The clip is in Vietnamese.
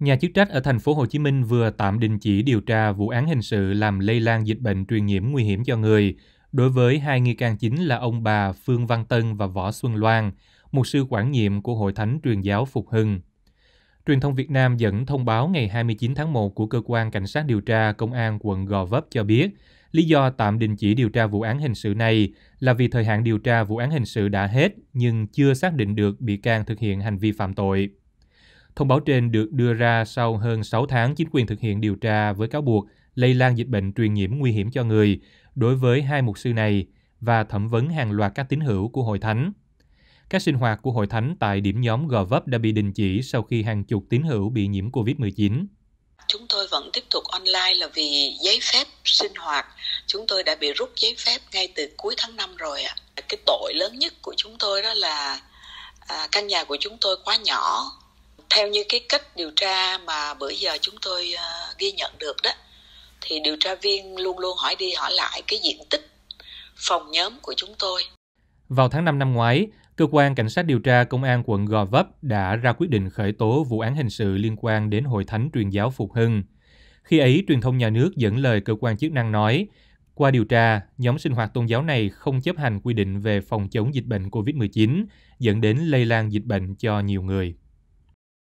Nhà chức trách ở thành phố Hồ Chí Minh vừa tạm đình chỉ điều tra vụ án hình sự làm lây lan dịch bệnh truyền nhiễm nguy hiểm cho người đối với hai nghi can chính là ông bà Phương Văn Tân và Võ Xuân Loan, một sư quản nhiệm của Hội Thánh Truyền giáo Phục Hưng. Truyền thông Việt Nam dẫn thông báo ngày 29 tháng 1 của cơ quan cảnh sát điều tra công an quận Gò Vấp cho biết, lý do tạm đình chỉ điều tra vụ án hình sự này là vì thời hạn điều tra vụ án hình sự đã hết nhưng chưa xác định được bị can thực hiện hành vi phạm tội. Thông báo trên được đưa ra sau hơn 6 tháng chính quyền thực hiện điều tra với cáo buộc lây lan dịch bệnh truyền nhiễm nguy hiểm cho người đối với hai mục sư này và thẩm vấn hàng loạt các tín hữu của hội thánh. Các sinh hoạt của hội thánh tại điểm nhóm Gò Vấp đã bị đình chỉ sau khi hàng chục tín hữu bị nhiễm COVID-19. Chúng tôi vẫn tiếp tục online là vì giấy phép sinh hoạt. Chúng tôi đã bị rút giấy phép ngay từ cuối tháng 5 rồi ạ. Cái tội lớn nhất của chúng tôi đó là à, căn nhà của chúng tôi quá nhỏ theo như cái cách điều tra mà bữa giờ chúng tôi uh, ghi nhận được đó thì điều tra viên luôn luôn hỏi đi hỏi lại cái diện tích phòng nhóm của chúng tôi. Vào tháng 5 năm ngoái, cơ quan cảnh sát điều tra công an quận Gò Vấp đã ra quyết định khởi tố vụ án hình sự liên quan đến Hội Thánh Truyền giáo Phục Hưng. Khi ấy, truyền thông nhà nước dẫn lời cơ quan chức năng nói, qua điều tra, nhóm sinh hoạt tôn giáo này không chấp hành quy định về phòng chống dịch bệnh COVID-19, dẫn đến lây lan dịch bệnh cho nhiều người.